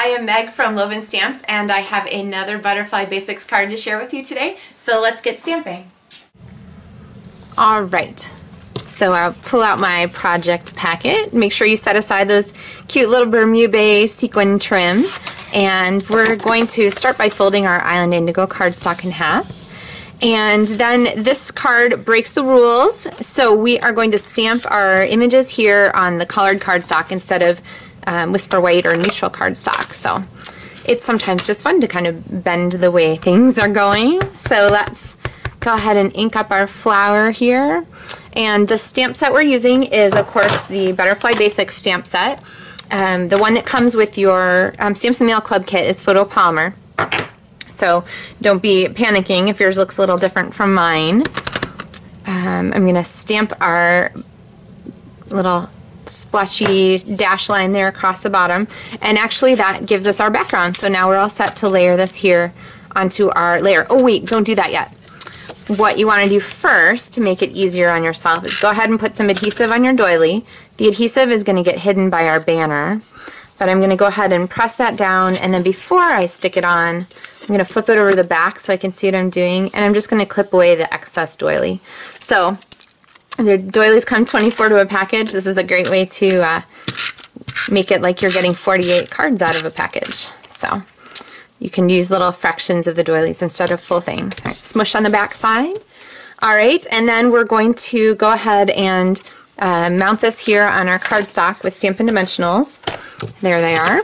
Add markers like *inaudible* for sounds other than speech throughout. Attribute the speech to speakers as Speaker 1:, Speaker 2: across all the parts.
Speaker 1: Hi, I'm Meg from Loven Stamps and I have another Butterfly Basics card to share with you today. So let's get stamping. All right, so I'll pull out my project packet. Make sure you set aside those cute little Bermuda sequin trim. And we're going to start by folding our Island Indigo cardstock in half. And then this card breaks the rules. So we are going to stamp our images here on the colored cardstock instead of um, Whisper White or neutral cardstock. So it's sometimes just fun to kind of bend the way things are going. So let's go ahead and ink up our flower here. And the stamp set we're using is, of course, the Butterfly Basics stamp set. Um, the one that comes with your um, Stamps and Mail Club kit is photopolymer. So don't be panicking if yours looks a little different from mine. Um, I'm going to stamp our little splotchy dash line there across the bottom. And actually that gives us our background. So now we're all set to layer this here onto our layer. Oh wait, don't do that yet. What you want to do first to make it easier on yourself is go ahead and put some adhesive on your doily. The adhesive is going to get hidden by our banner. But I'm going to go ahead and press that down and then before I stick it on, I'm going to flip it over the back so I can see what I'm doing and I'm just going to clip away the excess doily. So their doilies come 24 to a package. This is a great way to uh, make it like you're getting 48 cards out of a package. So you can use little fractions of the doilies instead of full things. Right, smush on the back side. All right, and then we're going to go ahead and uh, mount this here on our cardstock with Stampin' Dimensionals. There they are.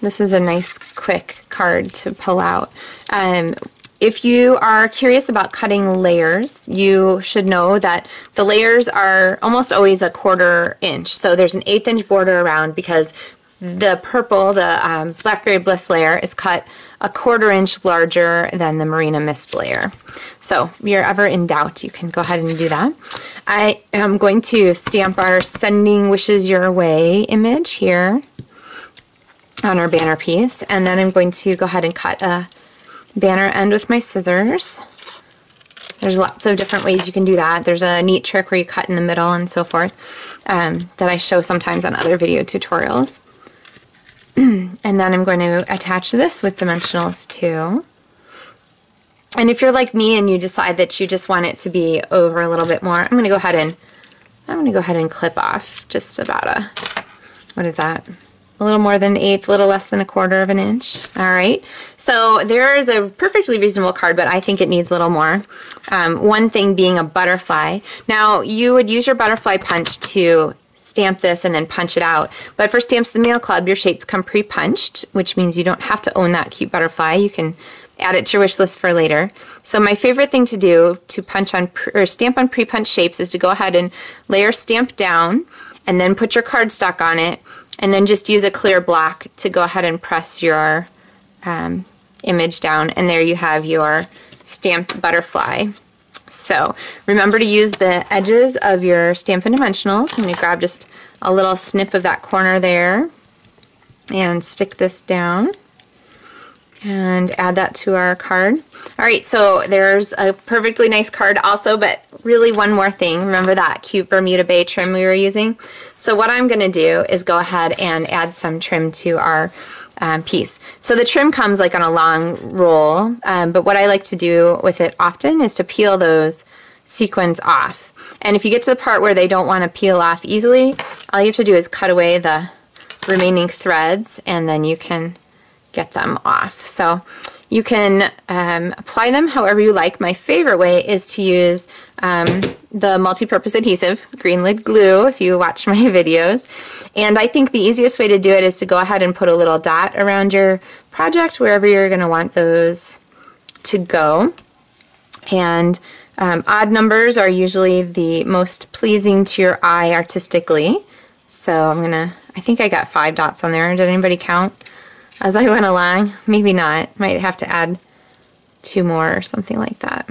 Speaker 1: This is a nice quick card to pull out. Um, if you are curious about cutting layers, you should know that the layers are almost always a quarter inch. So there's an eighth inch border around because the purple, the um, Blackberry Bliss layer, is cut a quarter inch larger than the Marina Mist layer. So if you're ever in doubt, you can go ahead and do that. I am going to stamp our Sending Wishes Your Way image here on our banner piece, and then I'm going to go ahead and cut a banner end with my scissors. There's lots of different ways you can do that. There's a neat trick where you cut in the middle and so forth um, that I show sometimes on other video tutorials. *clears throat* and then I'm going to attach this with dimensionals too. And if you're like me and you decide that you just want it to be over a little bit more, I'm going to go ahead and I'm going to go ahead and clip off just about a, what is that? A little more than an eighth, a little less than a quarter of an inch. All right, so there is a perfectly reasonable card, but I think it needs a little more. Um, one thing being a butterfly. Now, you would use your butterfly punch to stamp this and then punch it out. But for Stamps the Mail Club, your shapes come pre-punched, which means you don't have to own that cute butterfly. You can add it to your wish list for later. So my favorite thing to do to punch on or stamp on pre-punched shapes is to go ahead and layer stamp down and then put your cardstock on it and then just use a clear block to go ahead and press your um, image down and there you have your stamped butterfly. So remember to use the edges of your Stampin' Dimensionals. I'm going to grab just a little snip of that corner there and stick this down and add that to our card. All right, so there's a perfectly nice card also, but really one more thing. Remember that cute Bermuda Bay trim we were using? So what I'm going to do is go ahead and add some trim to our um, piece. So the trim comes like on a long roll, um, but what I like to do with it often is to peel those sequins off. And if you get to the part where they don't want to peel off easily, all you have to do is cut away the remaining threads and then you can get them off. So you can um, apply them however you like. My favorite way is to use um, the multi-purpose adhesive, green lid glue, if you watch *laughs* my videos. And I think the easiest way to do it is to go ahead and put a little dot around your project wherever you're going to want those to go. And um, odd numbers are usually the most pleasing to your eye artistically. So I'm going to, I think I got five dots on there. Did anybody count? As I went along. Maybe not. Might have to add two more or something like that.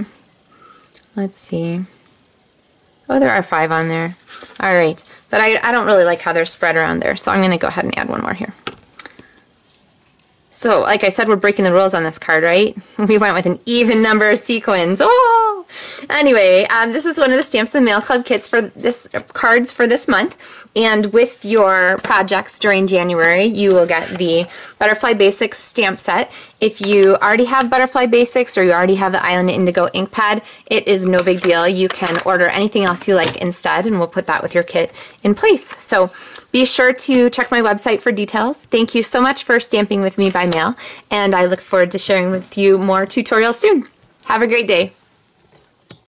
Speaker 1: Let's see. Oh, there are five on there. All right. But I, I don't really like how they're spread around there, so I'm going to go ahead and add one more here. So, like I said, we're breaking the rules on this card, right? *laughs* We went with an even number of sequins. Oh! Anyway, um, this is one of the Stamps in the Mail Club kits for this cards for this month. And with your projects during January, you will get the Butterfly Basics stamp set. If you already have Butterfly Basics or you already have the Island Indigo ink pad, it is no big deal. You can order anything else you like instead, and we'll put that with your kit in place. So be sure to check my website for details. Thank you so much for stamping with me by mail, and I look forward to sharing with you more tutorials soon. Have a great day.